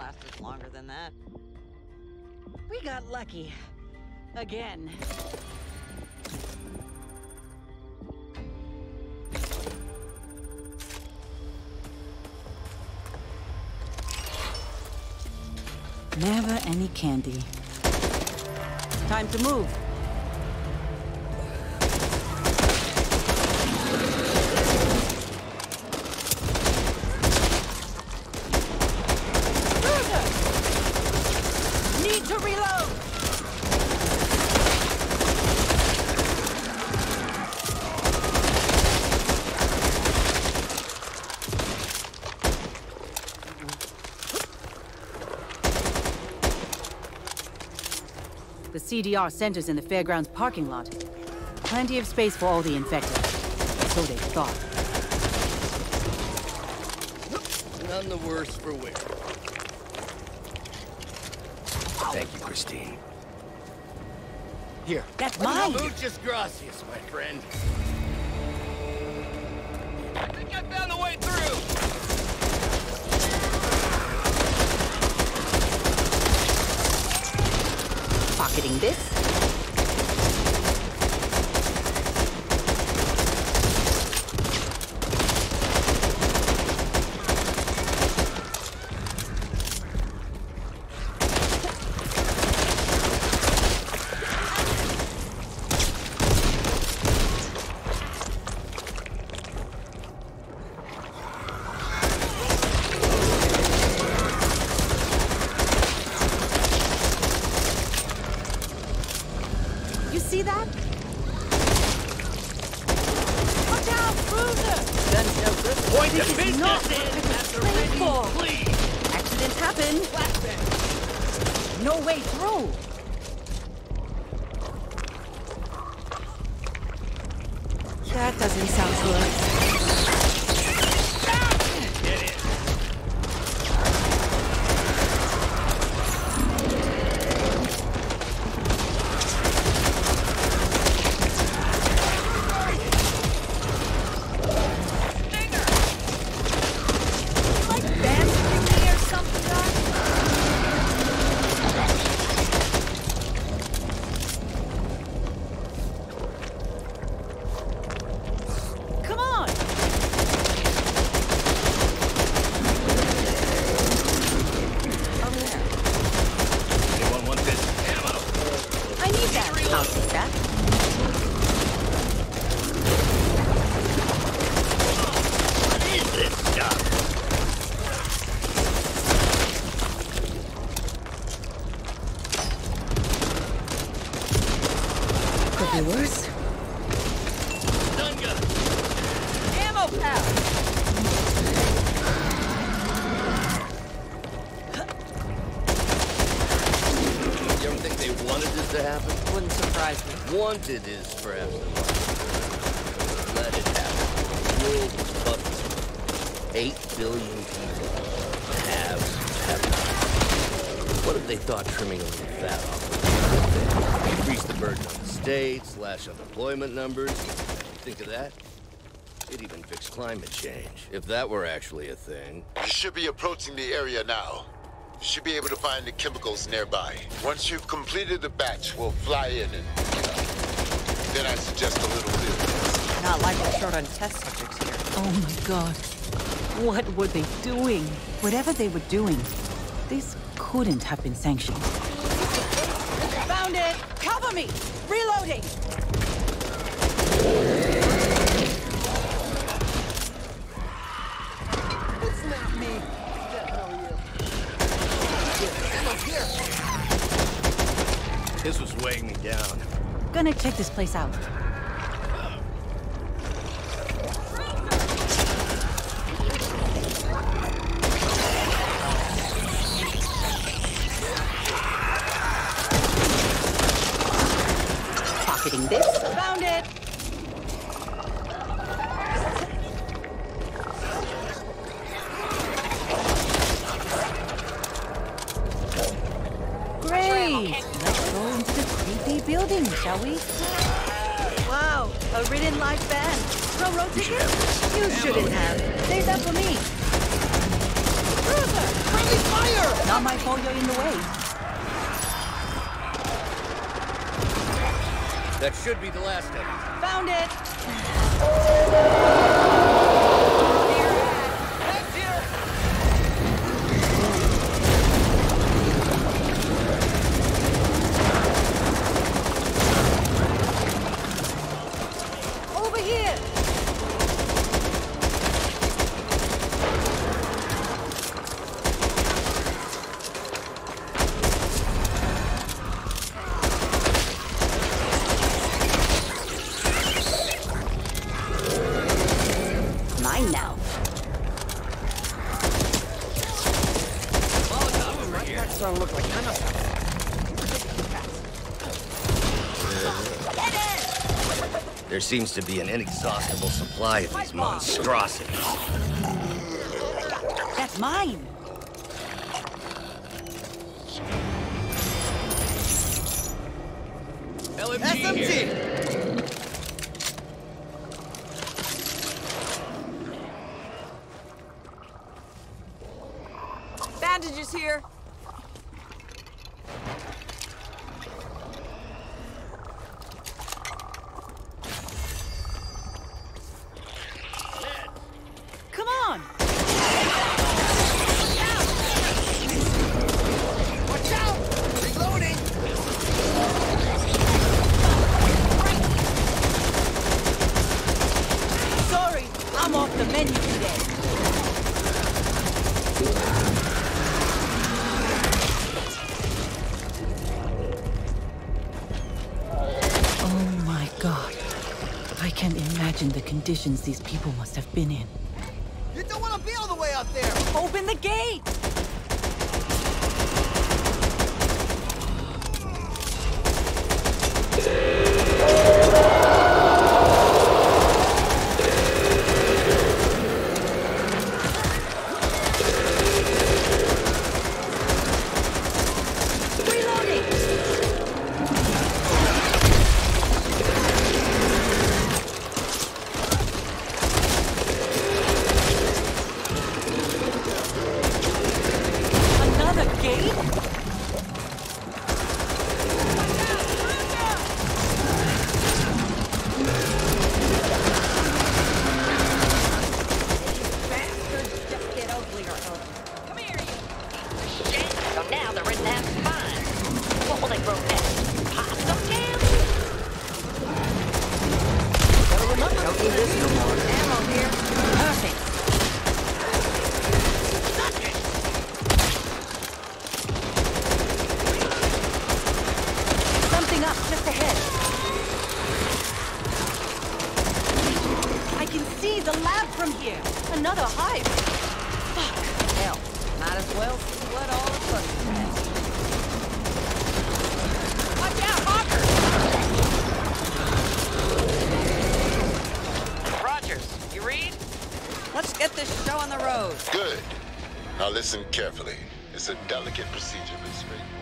Lasted longer than that. We got lucky. Again. Never any candy. Time to move. CDR centers in the fairgrounds parking lot. Plenty of space for all the infected. So they thought. None the worse for wear. Thank you, Christine. Here. That's mine! Muchas gracias, my friend. This. You see that? Watch out, Bruiser! Guns no good. Point This the is business not in what I at was the trained ready, for. please! Accidents happen. No way through. That doesn't sound good. Wanted is perhaps the. Let it happen. The world busted. Eight billion people. Have nots. What if they thought trimming a little fat off thing? Increase the burden on the state, slash unemployment numbers. Think of that? It even fix climate change, if that were actually a thing. You should be approaching the area now. You should be able to find the chemicals nearby. Once you've completed the batch, we'll fly in and, then I suggest a little bit. Not like we're short on test subjects here. Oh my god. What were they doing? Whatever they were doing, this couldn't have been sanctioned. Found it! Cover me! Reloading! It's not me. This was weighing me down. Gonna check this place out. Pocketing this. Found it! Building, shall we? Wow, a written live band. Pro road ticket? You shouldn't have. Save that for me. Cruiser! Friendly fire! Not my fault you're in the way. That should be the last of it. Found it! Over here! Mine now. That's don't look like enough. There seems to be an inexhaustible supply of these monstrosities. That's mine! LMG, here. Bandages here. Can't imagine the conditions these people must have been in. You don't want to be all the way out there! Open the gate! Now listen carefully. It's a delicate procedure, Miss Ray.